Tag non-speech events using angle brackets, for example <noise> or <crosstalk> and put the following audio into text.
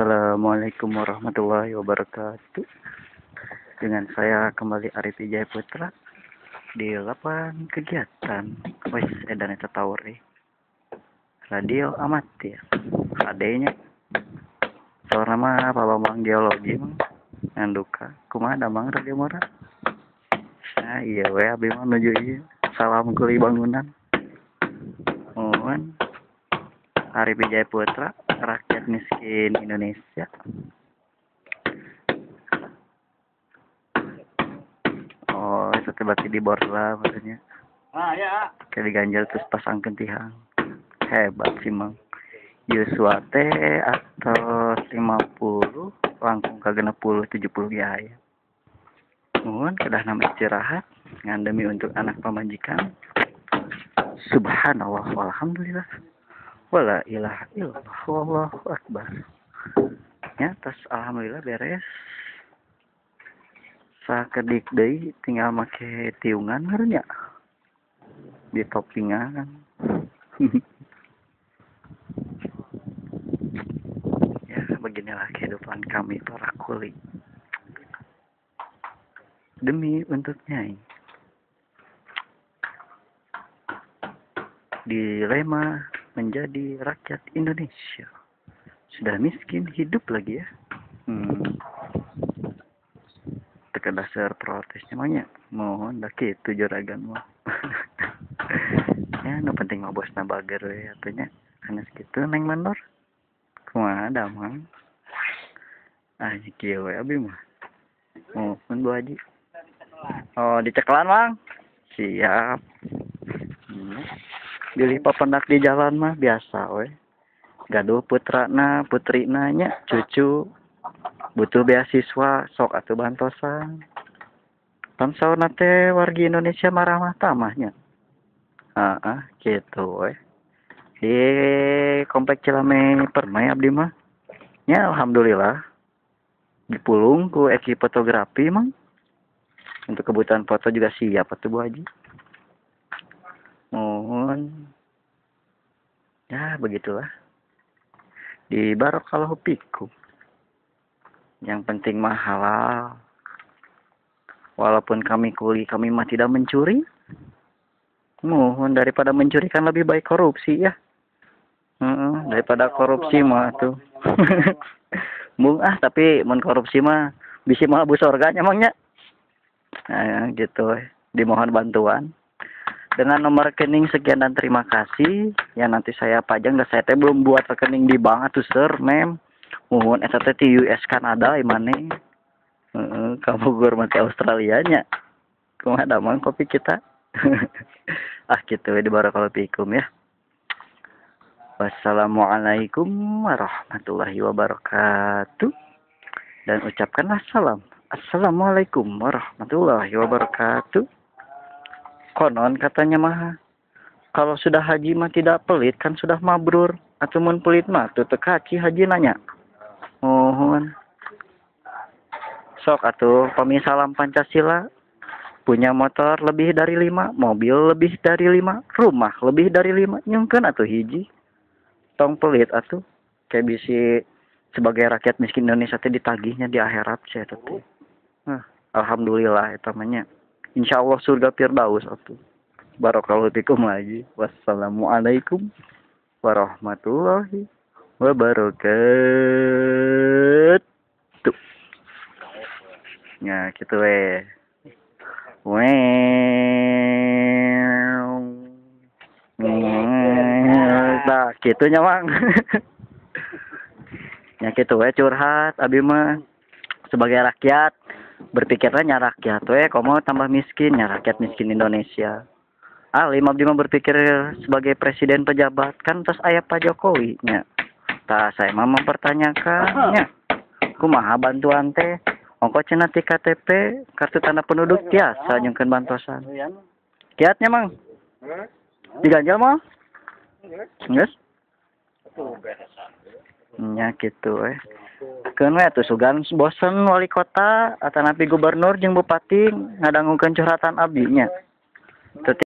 Assalamualaikum warahmatullahi wabarakatuh. Dengan saya kembali Arif Wijaya Putra di lapangan kegiatan Wes Edan Eta Tawri. Radio amatir. HD-nya. Tahu nama Pak Bambang Geologi mang. Nanduka. Kumaha damang radio murah. Nah, iya we abi mah nuju. Salam kuli bangunan. Mohon Arif Wijaya Putra, rakyat miskin Indonesia. Oh, itu berarti di borla maksudnya. Ah ya. Kayak diganjal terus pasangkeun tihang. Hebat sih, Mang. Yusua teh atos 50 langkung ka 60 70 ya ya. Mohon kedah nama istirahat ngandemi untuk anak pamajikan. Subhanallah walhamdulillah. Wala ilaha illallah wallahu akbar. Ya, tas alhamdulillah beres. Sakedik deui tinggal make tiungan harusnya. Di toppingan. <laughs> ya, beginilah kehidupan kami para kuli. Demi untuk Nyai. Dilema menjadi rakyat Indonesia. Sudah miskin hidup lagi ya. Hmm. Tekan dasar protesnya makanya mohon dah kitu juragan mah. ya no penting mah bos bager we atunya. Karena segitu neng mandor. Kumaha damang. Ah kieu we abi mah. Mohon Bu Haji. Oh, diceklan, Mang. Siap. Pilih papendak di jalan mah biasa we gaduh putrana putri nanya cucu. Butuh beasiswa sok atau bantosan. Pansau nate wargi Indonesia marah mah tamahnya ah ah gitu we di komplek Cilame Permai abdi mah. Ya alhamdulillah. Dipulung ku eki fotografi mang. Untuk kebutuhan foto juga siap atuh Bu Haji. Mohon ya begitulah. Di barokallahu fikum. Yang penting mah halal. Walaupun kami kuli kami mah tidak mencuri. Mohon daripada mencuri kan lebih baik korupsi ya. Daripada korupsi mah tuh. <laughs> Mung ah tapi men korupsi mah bisa mah bu sorga emangnya nah, gitu dimohon bantuan dengan nomor rekening sekian dan terima kasih. Yang nanti saya pajang. Dan saya teh belum buat rekening di bank atuh sir mem. Mohon teh di US Kanada imane. Uh, kamu hormati Australia nya. Kumaha damang kopi kita? <laughs> Ah gitu di barakallahu ya. Wassalamualaikum warahmatullahi wabarakatuh. Dan ucapkanlah salam. Assalamualaikum warahmatullahi wabarakatuh konon katanya mah kalau sudah haji mah tidak pelit kan sudah mabrur. Atau mun pelit mah tuh tekaci haji nanya. Mohon. Sok atuh pemisalam Pancasila punya motor lebih dari lima mobil lebih dari lima rumah lebih dari lima nyungkeun atuh hiji. Tong pelit atuh kayak bisi sebagai rakyat miskin Indonesia teh ditagihnya di akhirat saya teh. Nah, alhamdulillah itu namanya Insya Allah surga Firdaus atuh. Barakallahu fikum lagi. Wassalamualaikum warahmatullahi wabarakatuh. Ya, gitu we. Nah, gitu nya, Mang. ya <laughs> gitu we curhat abi mah sebagai rakyat berpikirnya rakyat we komo tambah miskin? Ya rakyat miskin Indonesia. Ah lima lima berpikir sebagai presiden pejabat kan terus ayah Pak Jokowi nya. Tak saya mah mempertanyakannya. Kumaha bantuan teh? Ongko cina ti KTP kartu tanda penduduk biasa nyungkeun bantosan kiatnya mang? Diganjal mah Yes? nya gitu eh keun we tuh sugan. Bosen wali kota atau napi gubernur jeung bupati ngadangukeun curhatan abdinya